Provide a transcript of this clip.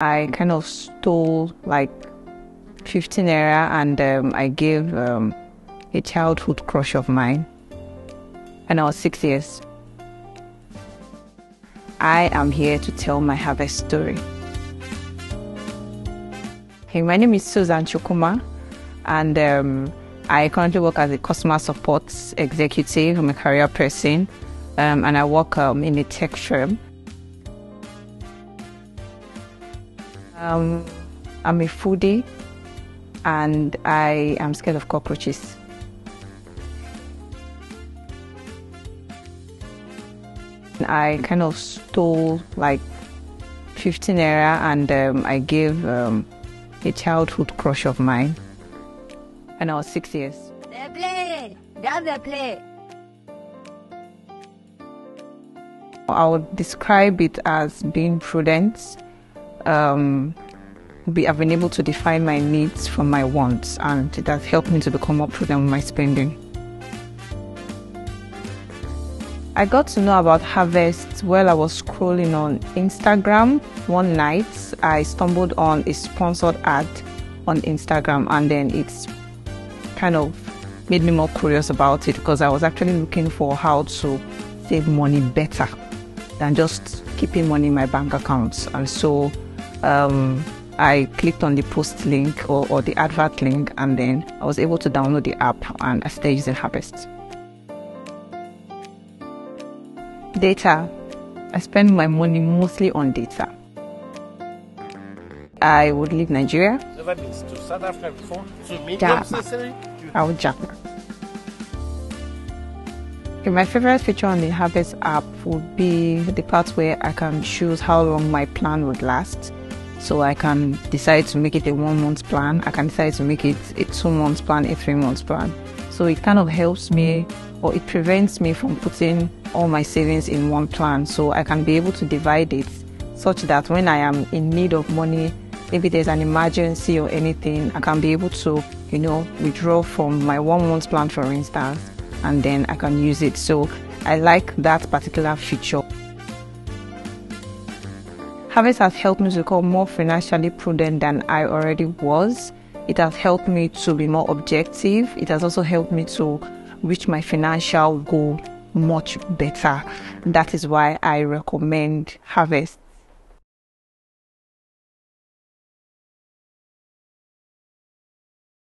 I kind of stole like 15 naira and um, I gave um, a childhood crush of mine. And I was six years. I am here to tell my HerVest story. Hey, my name is Susan Chukwuma, and um, I currently work as a customer support executive. I'm a career person, um, and I work um, in a tech firm. Um, I'm a foodie and I am scared of cockroaches. I kind of stole like 15 naira and um, I gave um, a childhood crush of mine. And I was six years. They play. That's the play. I would describe it as being prudent. Um, be, I've been able to define my needs from my wants, and it has helped me to become more prudent with my spending. I got to know about HerVest while I was scrolling on Instagram. One night, I stumbled on a sponsored ad on Instagram, and then it's kind of made me more curious about it because I was actually looking for how to save money better than just keeping money in my bank accounts. And so um, I clicked on the post link or, or, the advert link, and then I was able to download the app and I started using HerVest. Data. I spend my money mostly on data. I would leave Nigeria. Never been to South Africa before? To meet necessary? I would jump. Okay, my favorite feature on the HerVest app would be the part where I can choose how long my plan would last. So I can decide to make it a one month plan. I can decide to make it a two month plan, a three month plan. So it kind of helps me or it prevents me from putting all my savings in one plan. So I can be able to divide it such that when I am in need of money, maybe there's an emergency or anything, I can be able to, you know, withdraw from my one month plan, for instance, and then I can use it. So I like that particular feature. HerVest has helped me to become more financially prudent than I already was. It has helped me to be more objective. It has also helped me to reach my financial goal much better. That is why I recommend HerVest